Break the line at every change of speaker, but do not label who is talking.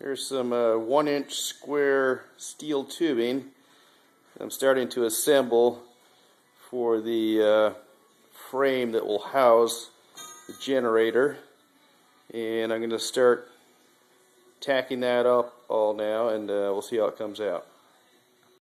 Here's some uh, one inch square steel tubing I'm starting to assemble for the uh, frame that will house the generator and I'm going to start tacking that up all now and uh, we'll see how it comes out.